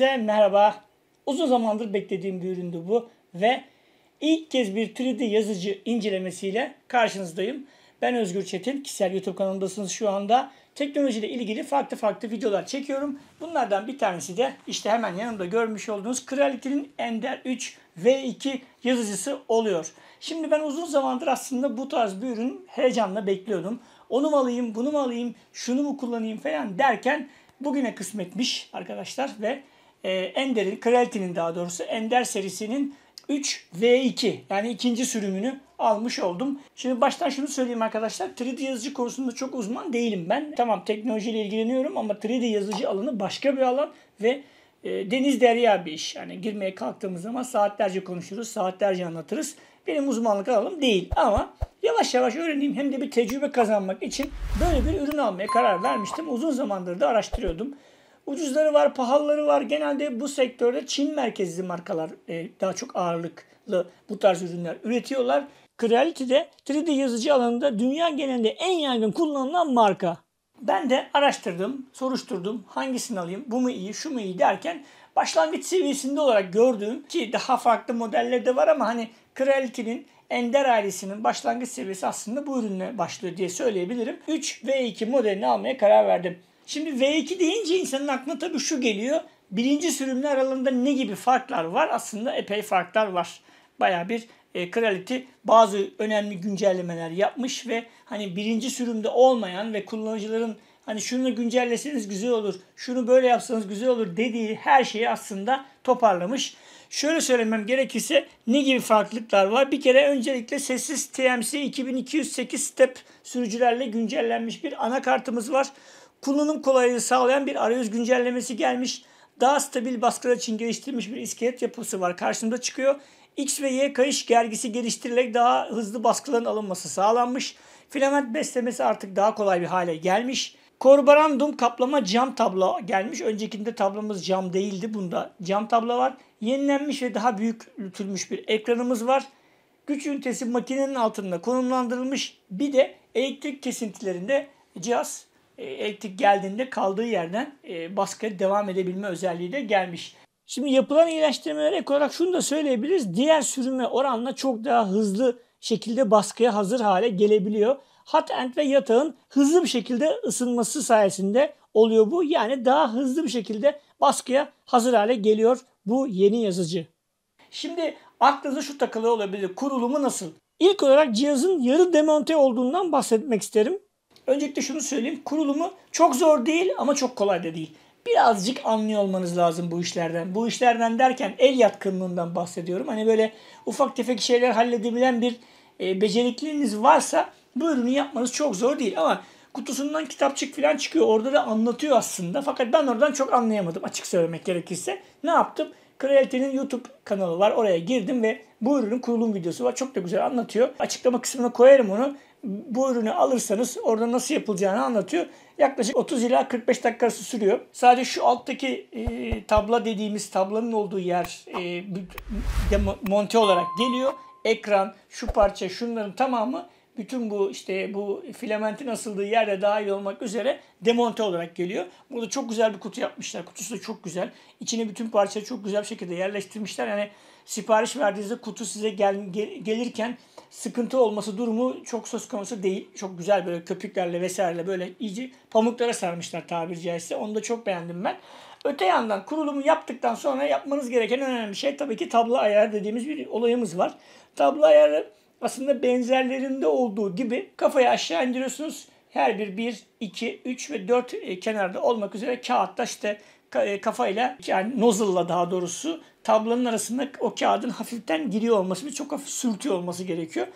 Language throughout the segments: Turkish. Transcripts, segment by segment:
Herkese merhaba. Uzun zamandır beklediğim bir üründü bu ve ilk kez bir 3D yazıcı incelemesiyle karşınızdayım. Ben Özgür Çetin, kişisel YouTube kanalındasınız şu anda. Teknolojiyle ilgili farklı farklı videolar çekiyorum. Bunlardan bir tanesi de işte hemen yanımda görmüş olduğunuz Creality'nin Ender 3 V2 yazıcısı oluyor. Şimdi ben uzun zamandır aslında bu tarz bir ürün heyecanla bekliyordum. Onu mu alayım, bunu mu alayım, şunu mu kullanayım falan derken bugüne kısmetmiş arkadaşlar ve e, Ender'in, Creality'nin daha doğrusu Ender serisinin 3 V2 yani ikinci sürümünü almış oldum. Şimdi baştan şunu söyleyeyim arkadaşlar. 3D yazıcı konusunda çok uzman değilim ben. Tamam teknolojiyle ilgileniyorum ama 3D yazıcı alanı başka bir alan ve e, deniz derya bir iş. Yani girmeye kalktığımız zaman saatlerce konuşuruz, saatlerce anlatırız. Benim uzmanlık alanım değil ama yavaş yavaş öğreneyim hem de bir tecrübe kazanmak için böyle bir ürün almaya karar vermiştim. Uzun zamandır da araştırıyordum. Ucuzları var, pahalıları var. Genelde bu sektörde Çin merkezli markalar e, daha çok ağırlıklı bu tarz ürünler üretiyorlar. Creality'de 3D yazıcı alanında dünya genelinde en yaygın kullanılan marka. Ben de araştırdım, soruşturdum. Hangisini alayım, bu mu iyi, şu mu iyi derken başlangıç seviyesinde olarak gördüğüm ki daha farklı modelleri de var ama hani Creality'nin Ender ailesinin başlangıç seviyesi aslında bu ürünle başlıyor diye söyleyebilirim. 3 V2 modelini almaya karar verdim. Şimdi V2 deyince insanın aklına tabii şu geliyor. Birinci sürümle aralarında ne gibi farklar var? Aslında epey farklar var. Baya bir e, Creality bazı önemli güncellemeler yapmış ve hani birinci sürümde olmayan ve kullanıcıların hani şunu güncelleseniz güzel olur, şunu böyle yapsanız güzel olur dediği her şeyi aslında toparlamış. Şöyle söylemem gerekirse ne gibi farklılıklar var? Bir kere öncelikle sessiz TMC 2208 step sürücülerle güncellenmiş bir anakartımız var. Kullanım kolaylığı sağlayan bir arayüz güncellemesi gelmiş. Daha stabil baskılar için geliştirilmiş bir iskelet yapısı var. Karşımda çıkıyor. X ve Y kayış gergisi geliştirilerek daha hızlı baskıların alınması sağlanmış. Filament beslemesi artık daha kolay bir hale gelmiş. Korbarandum kaplama cam tablo gelmiş. Öncekinde tablomuz cam değildi. Bunda cam tablo var. Yenilenmiş ve daha büyütülmüş bir ekranımız var. Güç ünitesi makinenin altında konumlandırılmış. Bir de elektrik kesintilerinde cihaz elektrik geldiğinde kaldığı yerden e, baskı devam edebilme özelliği de gelmiş. Şimdi yapılan iyileştirmelere ek olarak şunu da söyleyebiliriz. Diğer sürüme oranla çok daha hızlı şekilde baskıya hazır hale gelebiliyor. Hot end ve yatağın hızlı bir şekilde ısınması sayesinde oluyor bu. Yani daha hızlı bir şekilde baskıya hazır hale geliyor bu yeni yazıcı. Şimdi aklınıza şu takılı olabilir. Kurulumu nasıl? İlk olarak cihazın yarı demonte olduğundan bahsetmek isterim. Öncelikle şunu söyleyeyim. Kurulumu çok zor değil ama çok kolay da değil. Birazcık anlıyor olmanız lazım bu işlerden. Bu işlerden derken el yatkınlığından bahsediyorum. Hani böyle ufak tefek şeyler halledebilen bir e, becerikliğiniz varsa bu ürünü yapmanız çok zor değil. Ama kutusundan kitapçık falan çıkıyor. Orada da anlatıyor aslında. Fakat ben oradan çok anlayamadım açık söylemek gerekirse. Ne yaptım? Creality'nin YouTube kanalı var. Oraya girdim ve bu ürünün kurulum videosu var. Çok da güzel anlatıyor. Açıklama kısmına koyarım onu. Bu ürünü alırsanız orada nasıl yapılacağını anlatıyor. Yaklaşık 30 ila 45 dakikası sürüyor. Sadece şu alttaki e, tabla dediğimiz tablanın olduğu yer e, monte olarak geliyor. Ekran, şu parça, şunların tamamı bütün bu işte bu filamentin asıldığı yerde dahil olmak üzere demonte olarak geliyor. Burada çok güzel bir kutu yapmışlar. Kutusu da çok güzel. İçine bütün parçaları çok güzel bir şekilde yerleştirmişler. Yani sipariş verdiğinizde kutu size gel, gel, gelirken sıkıntı olması durumu çok söz konusu değil. Çok güzel böyle köpüklerle vesaireyle böyle iyice pamuklara sarmışlar tabiri caizse. Onu da çok beğendim ben. Öte yandan kurulumu yaptıktan sonra yapmanız gereken önemli şey tabii ki tablo ayarı dediğimiz bir olayımız var. Tablo ayarı aslında benzerlerinde olduğu gibi kafayı aşağı indiriyorsunuz. Her bir 1, 2, 3 ve 4 e, kenarda olmak üzere kağıtta işte kafayla yani nozzle'la daha doğrusu tablonun arasında o kağıdın hafiften giriyor olması ve çok hafif sürtüyor olması gerekiyor.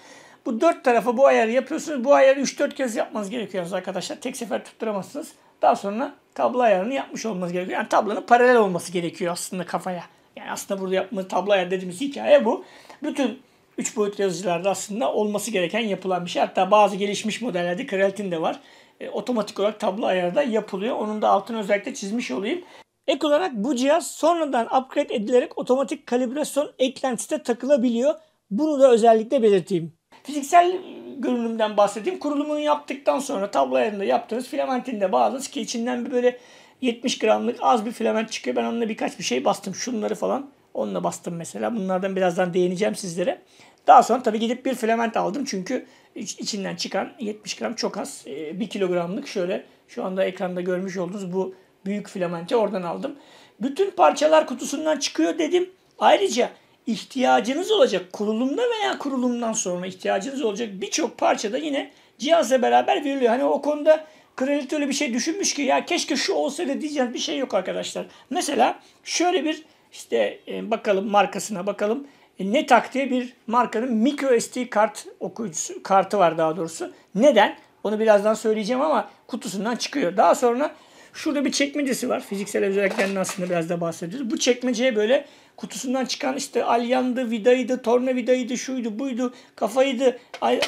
Bu dört tarafa bu ayarı yapıyorsunuz. Bu ayarı 3-4 kez yapmanız gerekiyor arkadaşlar. Tek sefer tutturamazsınız. Daha sonra tablo ayarını yapmış olmanız gerekiyor. Yani tablonun paralel olması gerekiyor aslında kafaya. Yani aslında burada yaptığımız tablo ayarı dediğimiz hikaye bu. Bütün 3 boyutlu yazıcılarda aslında olması gereken yapılan bir şey. Hatta bazı gelişmiş modellerde Creality'nin de var. E, otomatik olarak tablo ayarı da yapılıyor. Onun da altını özellikle çizmiş olayım. Ek olarak bu cihaz sonradan upgrade edilerek otomatik kalibrasyon eklentisi de takılabiliyor. Bunu da özellikle belirteyim. Fiziksel görünümden bahsedeyim. Kurulumunu yaptıktan sonra tablo ayarında yaptığınız filamentinde bağladınız ki içinden bir böyle 70 gramlık az bir filament çıkıyor. Ben onunla birkaç bir şey bastım. Şunları falan onunla bastım mesela. Bunlardan birazdan değineceğim sizlere. Daha sonra tabii gidip bir filament aldım. Çünkü içinden çıkan 70 gram çok az. 1 kilogramlık şöyle şu anda ekranda görmüş olduğunuz bu büyük filamenti oradan aldım. Bütün parçalar kutusundan çıkıyor dedim. Ayrıca ihtiyacınız olacak kurulumda veya kurulumdan sonra ihtiyacınız olacak birçok parça da yine cihazla beraber veriliyor. Hani o konuda Kraliyet öyle bir şey düşünmüş ki ya keşke şu olsaydı diyeceğim bir şey yok arkadaşlar. Mesela şöyle bir işte e, bakalım markasına bakalım. E, Netak diye bir markanın micro SD kart okuyucusu kartı var daha doğrusu. Neden? Onu birazdan söyleyeceğim ama kutusundan çıkıyor. Daha sonra şurada bir çekmecesi var. Fiziksel özelliklerinden aslında biraz da bahsediyoruz. Bu çekmeceye böyle kutusundan çıkan işte alyandı, vidaydı, tornavidaydı, şuydu, buydu, kafaydı.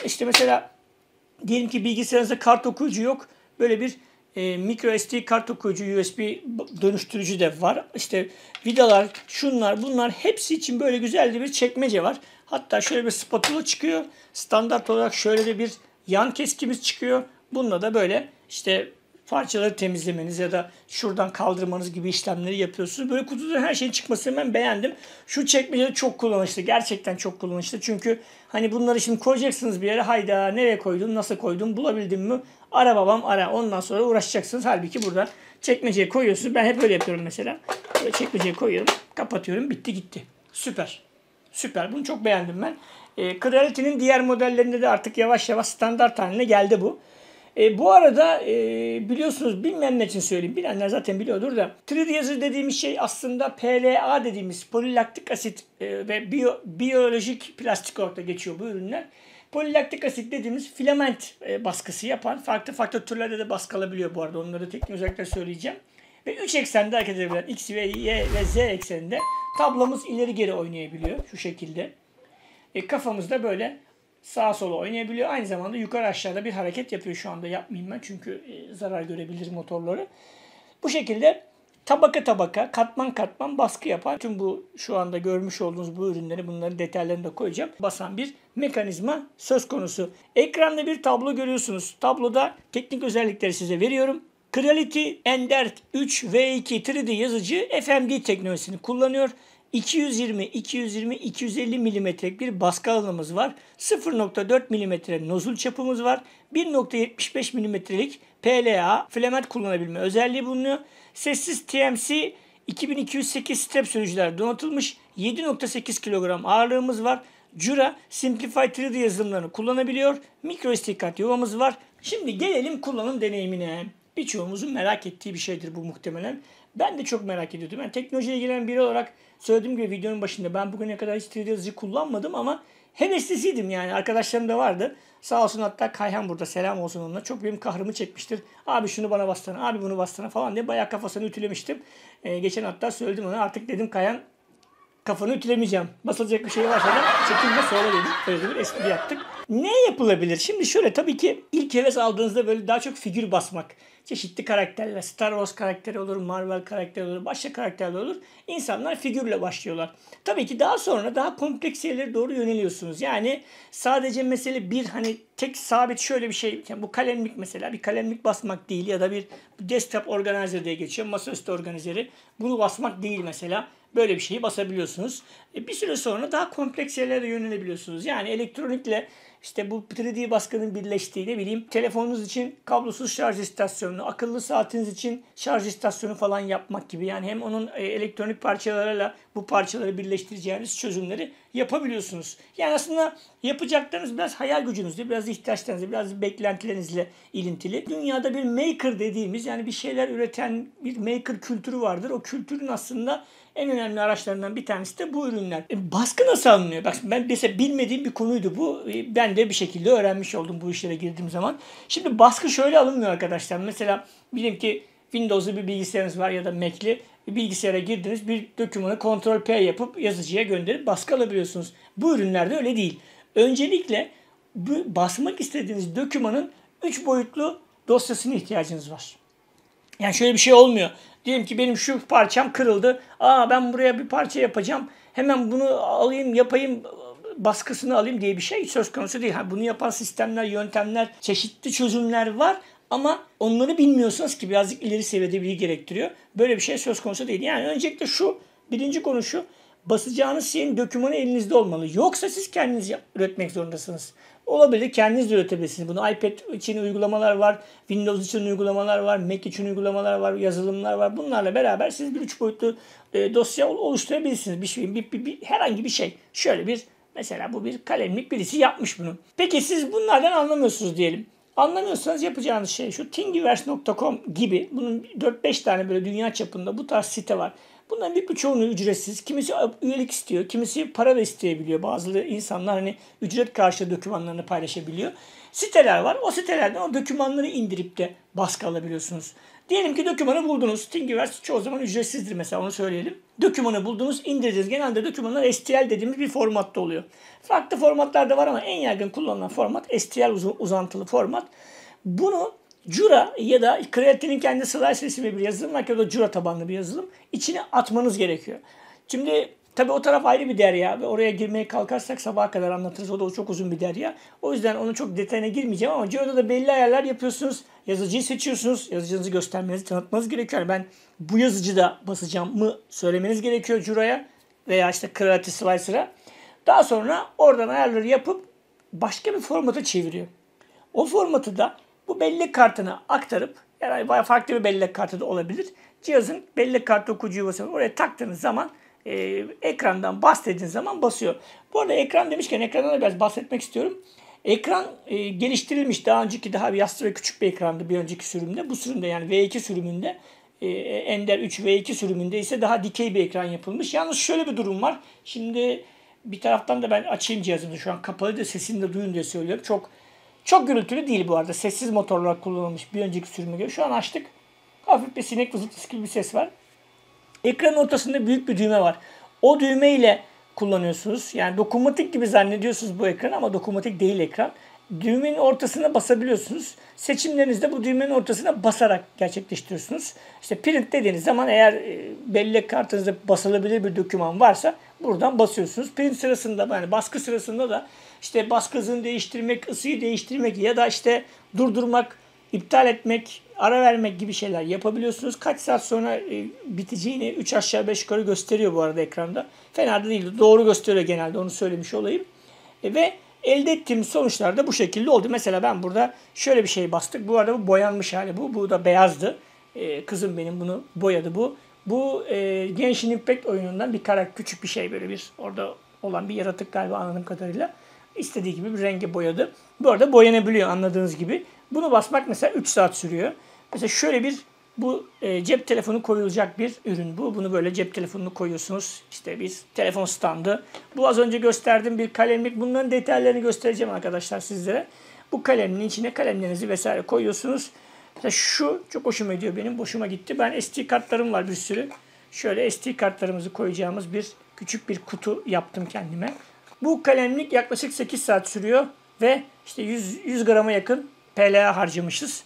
İşte mesela diyelim ki bilgisayarınızda kart okuyucu yok. Böyle bir e, micro SD kart okuyucu USB dönüştürücü de var. İşte vidalar, şunlar, bunlar hepsi için böyle güzel bir çekmece var. Hatta şöyle bir spatula çıkıyor. Standart olarak şöyle de bir yan keskimiz çıkıyor. Bununla da böyle işte parçaları temizlemeniz ya da şuradan kaldırmanız gibi işlemleri yapıyorsunuz. Böyle kutuda her şeyin çıkmasını ben beğendim. Şu çekmece çok kullanışlı. Gerçekten çok kullanışlı. Çünkü hani bunları şimdi koyacaksınız bir yere. Hayda nereye koydun, nasıl koydun, bulabildin mi? Ara babam ara. Ondan sonra uğraşacaksınız. Halbuki burada çekmeceye koyuyorsunuz. Ben hep öyle yapıyorum mesela. Böyle çekmeceye koyuyorum. Kapatıyorum. Bitti gitti. Süper. Süper. Bunu çok beğendim ben. E, Creality'nin diğer modellerinde de artık yavaş yavaş standart haline geldi bu. E, bu arada e, biliyorsunuz bilmeyenler için söyleyeyim. Bilenler zaten biliyordur da 3D yazı dediğimiz şey aslında PLA dediğimiz polilaktik asit e, ve biyo, biyolojik plastik olarak da geçiyor bu ürünler. Polilaktik asit dediğimiz filament e, baskısı yapan farklı farklı türlerde de baskı alabiliyor bu arada. Onları teknik özellikle söyleyeceğim. Ve 3 eksende hareket edebilen X ve Y ve Z ekseninde tablamız ileri geri oynayabiliyor şu şekilde. E, kafamızda böyle sağa sola oynayabiliyor. Aynı zamanda yukarı aşağıda bir hareket yapıyor şu anda. Yapmayayım ben çünkü e, zarar görebilir motorları. Bu şekilde tabaka tabaka, katman katman baskı yapan tüm bu şu anda görmüş olduğunuz bu ürünleri bunların detaylarını da koyacağım. Basan bir mekanizma söz konusu. Ekranda bir tablo görüyorsunuz. Tabloda teknik özellikleri size veriyorum. Creality Ender 3 V2 3D yazıcı FMD teknolojisini kullanıyor. 220, 220, 250 milimetrelik bir baskı alanımız var. 0.4 milimetre nozul çapımız var. 1.75 milimetrelik PLA filament kullanabilme özelliği bulunuyor. Sessiz TMC 2208 step sürücüler donatılmış. 7.8 kilogram ağırlığımız var. Cura Simplify 3D yazılımlarını kullanabiliyor. Micro SD kart yuvamız var. Şimdi gelelim kullanım deneyimine. Birçoğumuzun merak ettiği bir şeydir bu muhtemelen. Ben de çok merak ediyordum. Yani teknolojiye ilgilenen biri olarak söylediğim gibi videonun başında ben bugüne kadar hiç 3D yazıcı kullanmadım ama heveslisiydim yani. Arkadaşlarım da vardı. Sağ olsun hatta Kayhan burada selam olsun onunla. Çok benim kahrımı çekmiştir. Abi şunu bana bastana, abi bunu bastana falan diye bayağı kafasını ütülemiştim. Ee, geçen hatta söyledim ona artık dedim Kayhan kafanı ütülemeyeceğim. Basılacak bir şey varsa da çekinme söyle dedim. Öyle bir espri yaptık. Ne yapılabilir? Şimdi şöyle tabii ki ilk heves aldığınızda böyle daha çok figür basmak çeşitli karakterler, Star Wars karakteri olur, Marvel karakteri olur, başka karakterler olur. İnsanlar figürle başlıyorlar. Tabii ki daha sonra daha kompleks şeylere doğru yöneliyorsunuz. Yani sadece mesele bir hani tek sabit şöyle bir şey. Yani bu kalemlik mesela bir kalemlik basmak değil ya da bir desktop organizer diye geçiyor. Masaüstü organizeri. Bunu basmak değil mesela. Böyle bir şeyi basabiliyorsunuz. E bir süre sonra daha kompleks şeylere yönelebiliyorsunuz. Yani elektronikle işte bu 3D baskının birleştiği ne bileyim telefonunuz için kablosuz şarj istasyonu, akıllı saatiniz için şarj istasyonu falan yapmak gibi. Yani hem onun e, elektronik parçalarıyla bu parçaları birleştireceğiniz çözümleri yapabiliyorsunuz. Yani aslında yapacaklarınız biraz hayal gücünüzle, biraz ihtiyaçlarınızla, biraz beklentilerinizle ilintili. Dünyada bir maker dediğimiz yani bir şeyler üreten bir maker kültürü vardır. O kültürün aslında en önemli araçlarından bir tanesi de bu ürünler. E, baskı nasıl alınıyor? Bak ben mesela bilmediğim bir konuydu bu. E, ben de bir şekilde öğrenmiş oldum bu işlere girdiğim zaman. Şimdi baskı şöyle alınmıyor arkadaşlar. Mesela bilin ki Windows'lu bir bilgisayarınız var ya da Mac'li bilgisayara girdiniz bir dokümanı Ctrl P yapıp yazıcıya gönderip baskı alabiliyorsunuz. Bu ürünlerde öyle değil. Öncelikle basmak istediğiniz dokümanın 3 boyutlu dosyasına ihtiyacınız var. Yani şöyle bir şey olmuyor. Diyelim ki benim şu parçam kırıldı. Aa ben buraya bir parça yapacağım. Hemen bunu alayım yapayım baskısını alayım diye bir şey söz konusu değil. Ha, bunu yapan sistemler, yöntemler, çeşitli çözümler var. Ama onları bilmiyorsanız ki birazcık ileri seviyede bilgi gerektiriyor. Böyle bir şey söz konusu değil. Yani öncelikle şu birinci konu şu. Basacağınız şeyin dokümanı elinizde olmalı. Yoksa siz kendiniz üretmek zorundasınız. Olabilir kendiniz de üretebilirsiniz. Bunu iPad için uygulamalar var, Windows için uygulamalar var, Mac için uygulamalar var, yazılımlar var. Bunlarla beraber siz bir üç boyutlu e, dosya oluşturabilirsiniz. Bir şey, bir, bir, bir, herhangi bir şey. Şöyle bir mesela bu bir kalemlik birisi yapmış bunu. Peki siz bunlardan anlamıyorsunuz diyelim. Anlamıyorsanız yapacağınız şey şu thingiverse.com gibi bunun 4-5 tane böyle dünya çapında bu tarz site var. Bunların bir çoğunluğu ücretsiz. Kimisi üyelik istiyor, kimisi para da isteyebiliyor. Bazı insanlar hani ücret karşılığı dokümanlarını paylaşabiliyor. Siteler var. O sitelerden o dokümanları indirip de baskı alabiliyorsunuz. Diyelim ki dokümanı buldunuz. Thingiverse çoğu zaman ücretsizdir mesela onu söyleyelim. Dokümanı buldunuz, indirdiniz. Genelde dokümanlar STL dediğimiz bir formatta oluyor. Farklı formatlar da var ama en yaygın kullanılan format STL uzantılı format. Bunu Jura ya da Creative'nin kendi slice isimli bir yazılım var ki o da Jura tabanlı bir yazılım. İçine atmanız gerekiyor. Şimdi tabi o taraf ayrı bir derya ve oraya girmeye kalkarsak sabaha kadar anlatırız. O da çok uzun bir derya. O yüzden onun çok detayına girmeyeceğim ama Jura'da da belli ayarlar yapıyorsunuz. Yazıcıyı seçiyorsunuz. Yazıcınızı göstermenizi, tanıtmanız gerekiyor. Yani ben bu yazıcıda basacağım mı söylemeniz gerekiyor Jura'ya veya işte Creative Slicer'a. Daha sonra oradan ayarları yapıp başka bir formata çeviriyor. O formatı da bu bellek kartına aktarıp yani farklı bir bellek kartı da olabilir. Cihazın bellek kartı okuyucu yuvasını oraya taktığınız zaman e, ekrandan bahsettiğiniz zaman basıyor. Bu arada ekran demişken ekrandan da biraz bahsetmek istiyorum. Ekran e, geliştirilmiş. Daha önceki daha bir yassı ve küçük bir ekrandı bir önceki sürümde. Bu sürümde yani V2 sürümünde e, Ender 3 V2 sürümünde ise daha dikey bir ekran yapılmış. Yalnız şöyle bir durum var. Şimdi bir taraftan da ben açayım cihazımı şu an kapalı da sesini de duyun diye söylüyorum. Çok çok gürültülü değil bu arada. Sessiz motorlar kullanılmış bir önceki sürüme göre. Şu an açtık. Hafif bir sinek vızıltısı gibi bir ses var. Ekranın ortasında büyük bir düğme var. O düğme ile kullanıyorsunuz. Yani dokunmatik gibi zannediyorsunuz bu ekran ama dokunmatik değil ekran. Düğmenin ortasına basabiliyorsunuz. Seçimlerinizde bu düğmenin ortasına basarak gerçekleştiriyorsunuz. İşte print dediğiniz zaman eğer e, bellek kartınızda basılabilir bir doküman varsa buradan basıyorsunuz. Print sırasında yani baskı sırasında da işte baskı hızını değiştirmek, ısıyı değiştirmek ya da işte durdurmak, iptal etmek, ara vermek gibi şeyler yapabiliyorsunuz. Kaç saat sonra e, biteceğini 3 aşağı 5 yukarı gösteriyor bu arada ekranda. Fena da değil. Doğru gösteriyor genelde onu söylemiş olayım. E, ve elde ettiğim sonuçlar da bu şekilde oldu. Mesela ben burada şöyle bir şey bastık. Bu arada bu boyanmış hali bu. Bu da beyazdı. E, kızım benim bunu boyadı bu. Bu e, Genshin Impact oyunundan bir karakter küçük bir şey böyle bir orada olan bir yaratık galiba anladığım kadarıyla istediği gibi bir renge boyadı. Bu arada boyanabiliyor anladığınız gibi. Bunu basmak mesela 3 saat sürüyor. Mesela şöyle bir bu e, cep telefonu koyulacak bir ürün bu. Bunu böyle cep telefonunu koyuyorsunuz. İşte bir telefon standı. Bu az önce gösterdiğim bir kalemlik. Bunların detaylarını göstereceğim arkadaşlar sizlere. Bu kalemin içine kalemlerinizi vesaire koyuyorsunuz. Mesela şu çok hoşuma gidiyor benim. Hoşuma gitti. Ben SD kartlarım var bir sürü. Şöyle SD kartlarımızı koyacağımız bir küçük bir kutu yaptım kendime. Bu kalemlik yaklaşık 8 saat sürüyor ve işte 100, 100 grama yakın PLA harcamışız.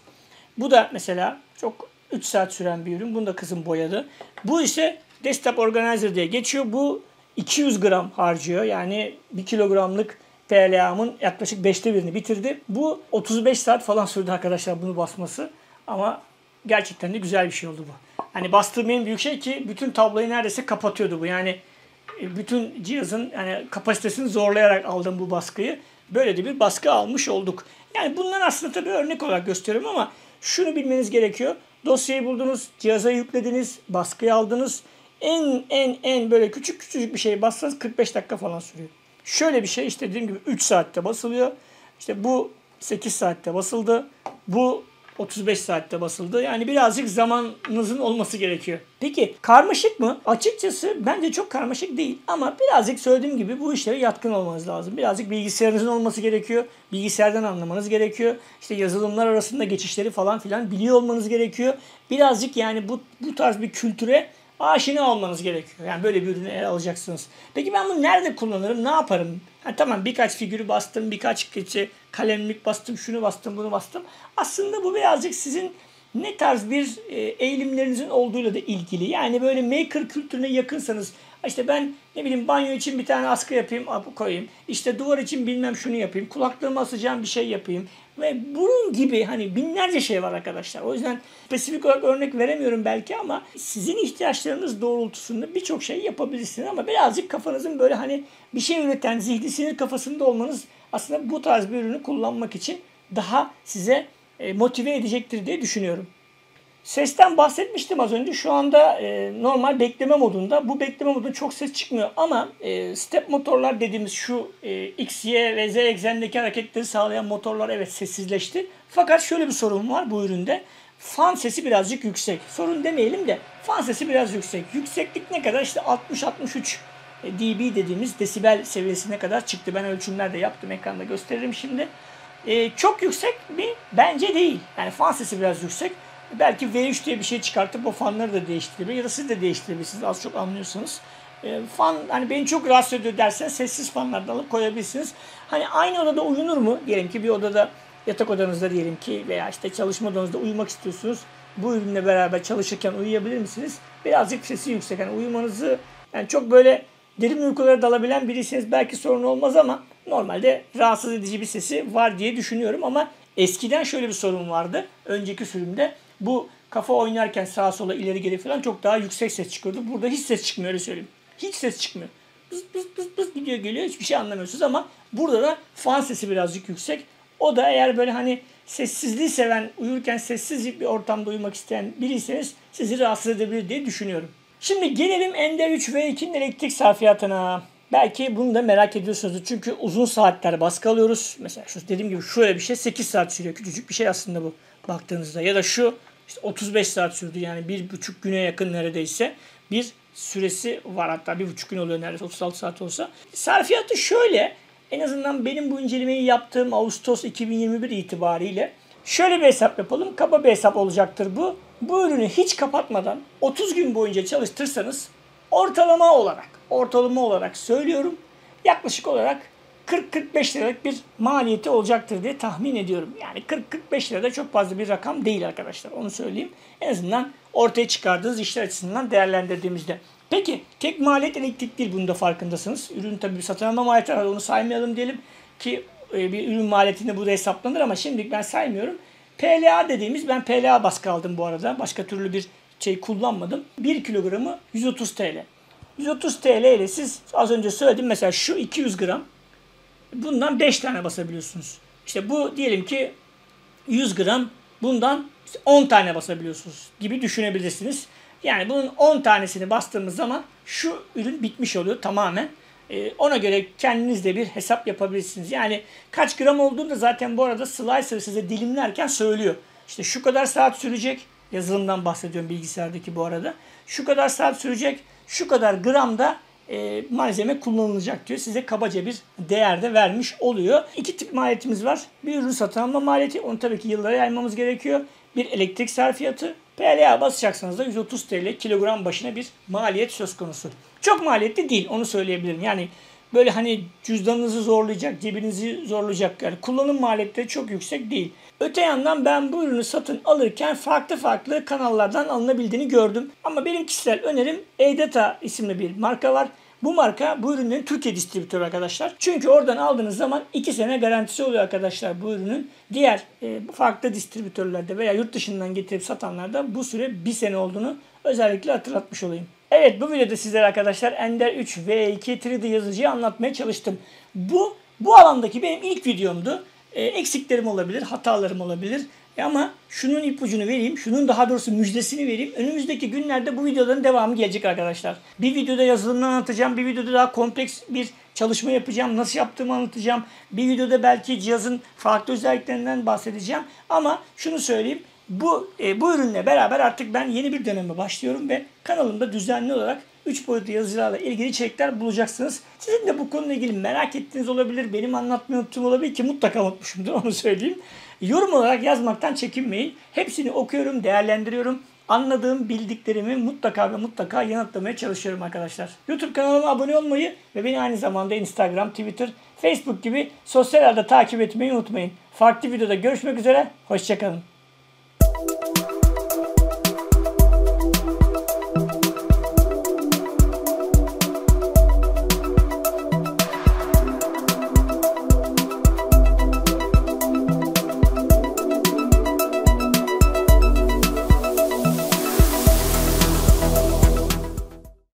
Bu da mesela çok 3 saat süren bir ürün. Bunu da kızım boyadı. Bu ise Desktop Organizer diye geçiyor. Bu 200 gram harcıyor. Yani 1 kilogramlık PLA'mın yaklaşık 5'te birini bitirdi. Bu 35 saat falan sürdü arkadaşlar bunu basması. Ama gerçekten de güzel bir şey oldu bu. Hani bastığım en büyük şey ki bütün tabloyu neredeyse kapatıyordu bu. Yani e, bütün cihazın yani kapasitesini zorlayarak aldım bu baskıyı. Böyle de bir baskı almış olduk. Yani bunlar aslında tabii örnek olarak gösteriyorum ama şunu bilmeniz gerekiyor. Dosyayı buldunuz, cihaza yüklediniz, baskıyı aldınız. En en en böyle küçük küçücük bir şey bassanız 45 dakika falan sürüyor. Şöyle bir şey işte dediğim gibi 3 saatte basılıyor. İşte bu 8 saatte basıldı. Bu 35 saatte basıldı. Yani birazcık zamanınızın olması gerekiyor. Peki karmaşık mı? Açıkçası bence çok karmaşık değil. Ama birazcık söylediğim gibi bu işlere yatkın olmanız lazım. Birazcık bilgisayarınızın olması gerekiyor. Bilgisayardan anlamanız gerekiyor. İşte yazılımlar arasında geçişleri falan filan biliyor olmanız gerekiyor. Birazcık yani bu, bu tarz bir kültüre aşina olmanız gerekiyor. Yani böyle bir ürünü alacaksınız. Peki ben bunu nerede kullanırım? Ne yaparım? Ha, tamam birkaç figürü bastım, birkaç işte kalemlik bastım, şunu bastım, bunu bastım. Aslında bu birazcık sizin ne tarz bir e, eğilimlerinizin olduğuyla da ilgili. Yani böyle maker kültürüne yakınsanız işte ben ne bileyim banyo için bir tane askı yapayım koyayım. İşte duvar için bilmem şunu yapayım. Kulaklığımı asacağım bir şey yapayım. Ve bunun gibi hani binlerce şey var arkadaşlar. O yüzden spesifik olarak örnek veremiyorum belki ama sizin ihtiyaçlarınız doğrultusunda birçok şey yapabilirsiniz. Ama birazcık kafanızın böyle hani bir şey üreten zihni sinir kafasında olmanız aslında bu tarz bir ürünü kullanmak için daha size e, motive edecektir diye düşünüyorum. Sesten bahsetmiştim az önce. Şu anda e, normal bekleme modunda. Bu bekleme modunda çok ses çıkmıyor. Ama e, step motorlar dediğimiz şu e, X, Y ve Z eksenindeki hareketleri sağlayan motorlar evet sessizleşti. Fakat şöyle bir sorun var bu üründe. Fan sesi birazcık yüksek. Sorun demeyelim de fan sesi biraz yüksek. Yükseklik ne kadar? İşte 60-63 e, dB dediğimiz desibel seviyesine kadar çıktı. Ben ölçümler de yaptım. Ekranda gösteririm şimdi. E, çok yüksek mi? Bence değil. Yani fan sesi biraz yüksek. Belki V3 diye bir şey çıkartıp o fanları da değiştirebilir ya da siz de değiştirebilirsiniz az çok anlıyorsanız. E, fan hani beni çok rahatsız ediyor derseniz sessiz fanlardan alıp koyabilirsiniz. Hani aynı odada uyunur mu? Diyelim ki bir odada yatak odanızda diyelim ki veya işte çalışma odanızda uyumak istiyorsunuz. Bu ürünle beraber çalışırken uyuyabilir misiniz? Birazcık sesi yüksek. Yani uyumanızı yani çok böyle derin uykulara dalabilen biriyseniz belki sorun olmaz ama normalde rahatsız edici bir sesi var diye düşünüyorum ama eskiden şöyle bir sorun vardı. Önceki sürümde bu kafa oynarken sağa sola ileri geri falan çok daha yüksek ses çıkıyordu. Burada hiç ses çıkmıyor öyle söyleyeyim. Hiç ses çıkmıyor. Pıs pıs pıs pıs gidiyor geliyor hiçbir şey anlamıyorsunuz ama burada da fan sesi birazcık yüksek. O da eğer böyle hani sessizliği seven, uyurken sessiz bir ortamda uyumak isteyen biriyseniz sizi rahatsız edebilir diye düşünüyorum. Şimdi gelelim Ender 3 v 2'nin elektrik sarfiyatına. Belki bunu da merak ediyorsunuz. Çünkü uzun saatler baskı alıyoruz. Mesela şu dediğim gibi şöyle bir şey 8 saat sürüyor. Küçücük bir şey aslında bu baktığınızda. Ya da şu işte 35 saat sürdü yani bir buçuk güne yakın neredeyse bir süresi var hatta bir buçuk gün oluyor neredeyse 36 saat olsa. Sarfiyatı şöyle en azından benim bu incelemeyi yaptığım Ağustos 2021 itibariyle şöyle bir hesap yapalım. Kaba bir hesap olacaktır bu. Bu ürünü hiç kapatmadan 30 gün boyunca çalıştırsanız ortalama olarak ortalama olarak söylüyorum yaklaşık olarak 40-45 liralık bir maliyeti olacaktır diye tahmin ediyorum. Yani 40-45 lira da çok fazla bir rakam değil arkadaşlar. Onu söyleyeyim. En azından ortaya çıkardığınız işler açısından değerlendirdiğimizde. Peki tek maliyet elektrik değil bunun da farkındasınız. Ürün tabii bir satın alma maliyeti var onu saymayalım diyelim ki e, bir ürün maliyetinde burada hesaplanır ama şimdilik ben saymıyorum. PLA dediğimiz ben PLA baskı aldım bu arada. Başka türlü bir şey kullanmadım. 1 kilogramı 130 TL. 130 TL ile siz az önce söyledim mesela şu 200 gram bundan 5 tane basabiliyorsunuz. İşte bu diyelim ki 100 gram bundan 10 tane basabiliyorsunuz gibi düşünebilirsiniz. Yani bunun 10 tanesini bastığımız zaman şu ürün bitmiş oluyor tamamen. Ee, ona göre kendiniz de bir hesap yapabilirsiniz. Yani kaç gram olduğunu da zaten bu arada slicer size dilimlerken söylüyor. İşte şu kadar saat sürecek. Yazılımdan bahsediyorum bilgisayardaki bu arada. Şu kadar saat sürecek. Şu kadar gramda e, malzeme kullanılacak diyor. Size kabaca bir değer de vermiş oluyor. İki tip maliyetimiz var. Bir ürün satın alma maliyeti. Onu tabii ki yıllara yaymamız gerekiyor. Bir elektrik sarfiyatı. PLA basacaksanız da 130 TL kilogram başına bir maliyet söz konusu. Çok maliyetli değil onu söyleyebilirim. Yani böyle hani cüzdanınızı zorlayacak, cebinizi zorlayacak. Yani kullanım maliyetleri çok yüksek değil. Öte yandan ben bu ürünü satın alırken farklı farklı kanallardan alınabildiğini gördüm. Ama benim kişisel önerim Edata isimli bir marka var. Bu marka bu ürünün Türkiye distribütörü arkadaşlar. Çünkü oradan aldığınız zaman 2 sene garantisi oluyor arkadaşlar bu ürünün. Diğer e, farklı distribütörlerde veya yurt dışından getirip satanlarda bu süre 1 sene olduğunu özellikle hatırlatmış olayım. Evet bu videoda sizlere arkadaşlar Ender 3 V2 3D yazıcıyı anlatmaya çalıştım. Bu bu alandaki benim ilk videomdu. E, eksiklerim olabilir, hatalarım olabilir. E ama şunun ipucunu vereyim, şunun daha doğrusu müjdesini vereyim. Önümüzdeki günlerde bu videoların devamı gelecek arkadaşlar. Bir videoda yazılımını anlatacağım, bir videoda daha kompleks bir çalışma yapacağım, nasıl yaptığımı anlatacağım. Bir videoda belki cihazın farklı özelliklerinden bahsedeceğim. Ama şunu söyleyeyim, bu, e, bu ürünle beraber artık ben yeni bir döneme başlıyorum ve kanalımda düzenli olarak 3 boyutlu yazıcılarla ilgili içerikler bulacaksınız. Sizin de bu konuyla ilgili merak ettiğiniz olabilir, benim anlatmayı unuttuğum olabilir ki mutlaka unutmuşumdur onu söyleyeyim. Yorum olarak yazmaktan çekinmeyin. Hepsini okuyorum, değerlendiriyorum. Anladığım bildiklerimi mutlaka ve mutlaka yanıtlamaya çalışıyorum arkadaşlar. YouTube kanalıma abone olmayı ve beni aynı zamanda Instagram, Twitter, Facebook gibi sosyal ağda takip etmeyi unutmayın. Farklı videoda görüşmek üzere, hoşçakalın.